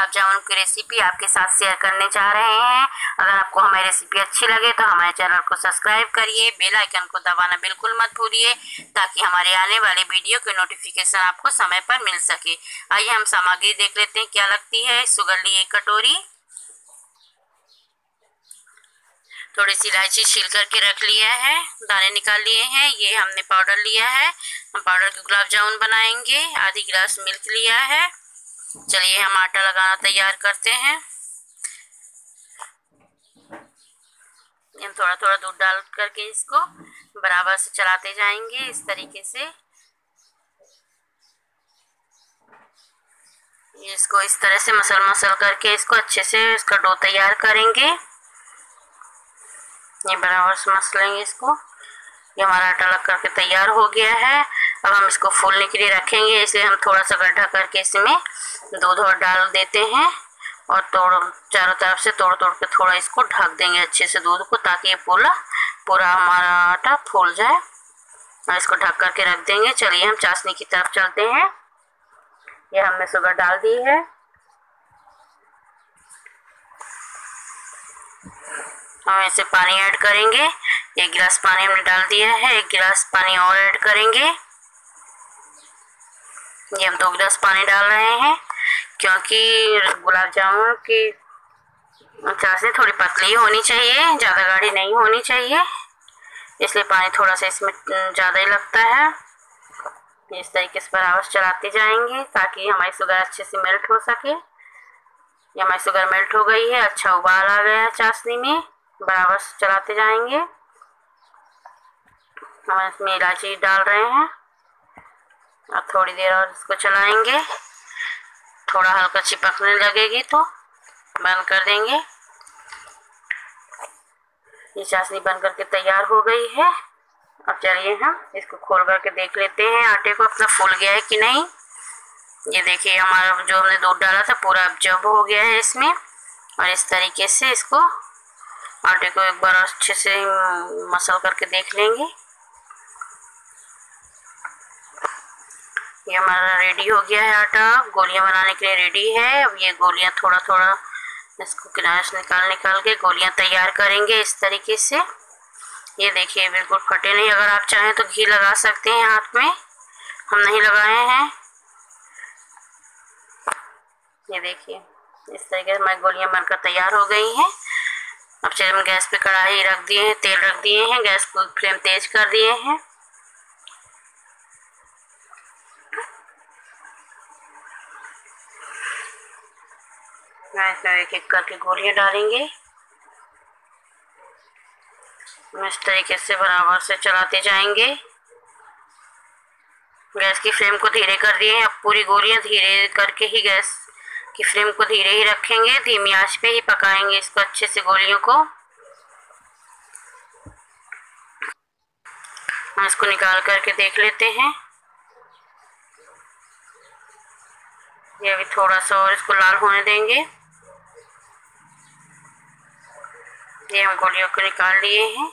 गुलाब जामुन की रेसिपी आपके साथ शेयर करने जा रहे हैं। अगर आपको हमारी रेसिपी अच्छी लगे तो हमारे चैनल को सब्सक्राइब करिए बेल आइकन को दबाना बिल्कुल मत भूलिए, ताकि हमारे आने वाले वीडियो के नोटिफिकेशन आपको समय पर मिल सके। आइए हम सामग्री देख लेते हैं, क्या लगती है? सुगर ली एक कटोरी। थोड़ी सी इलायची छील करके रख लिया है, दाने निकाल लिए हैं, ये हमने पाउडर लिया है। हम पाउडर के गुलाब जामुन बनाएँगे, आधी गिलास मिल्क लिया है। चलिए हम आटा लगाना तैयार करते हैं। हम थोड़ा थोड़ा दूध डाल करके इसको बराबर से चलाते जाएँगे इस तरीके से। इसको इस तरह से मसल मसल करके इसको अच्छे से इसका डो तैयार करेंगे। ये बराबर से मस लेंगे इसको। ये हमारा आटा लग करके तैयार हो गया है। अब हम इसको फूलने के लिए रखेंगे, इसलिए हम थोड़ा सा गड्ढा करके इसमें दूध और डाल देते हैं और तोड़, चारों तरफ़ से तोड़ तोड़ के थोड़ा इसको ढक देंगे अच्छे से दूध को, ताकि ये पूरा पूरा हमारा आटा फूल जाए। और इसको ढक करके रख देंगे। चलिए हम चाशनी की तरफ़ चलते हैं। ये हमने शुगर डाल दी है। हम इसे पानी ऐड करेंगे। एक गिलास पानी हमने डाल दिया है। एक गिलास पानी और ऐड करेंगे। ये हम दो गिलास पानी डाल रहे हैं, क्योंकि गुलाब जामुन की चाशनी थोड़ी पतली होनी चाहिए, ज़्यादा गाढ़ी नहीं होनी चाहिए, इसलिए पानी थोड़ा सा इसमें ज़्यादा ही लगता है। इस तरीके से बराबर चलाते जाएँगे, ताकि हमारी शुगर अच्छे से मेल्ट हो सके। ये हमारी शुगर मेल्ट हो गई है अच्छा उबाल आ गया है चाशनी में बराबर चलाते जाएँगे। हम इसमें इलायची डाल रहे हैं। थोड़ी देर और इसको चलाएँगे। थोड़ा हल्का चिपकने लगेगी तो बंद कर देंगे। ये चाशनी बन करके तैयार हो गई है। अब चलिए हम इसको खोल करके देख लेते हैं, आटे को अपना फूल गया है कि नहीं। ये देखिए हमारा जो हमने दूध डाला था, पूरा जब हो गया है इसमें। और इस तरीके से इसको आटे को एक बार अच्छे से मसल करके देख लेंगे। ये हमारा रेडी हो गया है आटा। गोलियाँ बनाने के लिए रेडी है। अब ये गोलियाँ थोड़ा थोड़ा इसको किनारे से निकाल निकाल के गोलियाँ तैयार करेंगे इस तरीके से। ये देखिए, बिल्कुल फटे नहीं। अगर आप चाहें तो घी लगा सकते हैं हाथ में। हम नहीं लगाए हैं। ये देखिए, इस तरीके से हमारी गोलियाँ बनकर तैयार हो गई हैं। अब चलिए हम गैस पे कढ़ाई रख दिए हैं, तेल रख दिए हैं, गैस को फ्लेम तेज कर दिए हैं। एक एक करके गोलियाँ डालेंगे। इस तरीके से बराबर से चलाते जाएँगे। गैस की फ्लेम को धीरे कर दिए हैं। अब पूरी गोलियाँ धीरे करके ही गैस की फ्लेम को धीरे ही रखेंगे। धीमी आँच पे ही पकाएँगे इसको अच्छे से गोलियों को। हम इसको निकाल करके देख लेते हैं। ये अभी थोड़ा सा और इसको लाल होने देंगे। ये हम गोलियों को निकाल लिए हैं।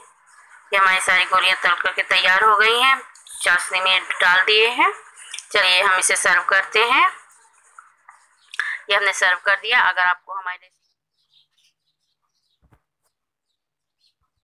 ये हमारी सारी गोलियाँ तल करके तैयार हो गई हैं। चाशनी में डाल दिए हैं। चलिए हम इसे सर्व करते हैं। ये हमने सर्व कर दिया। अगर आपको हमारी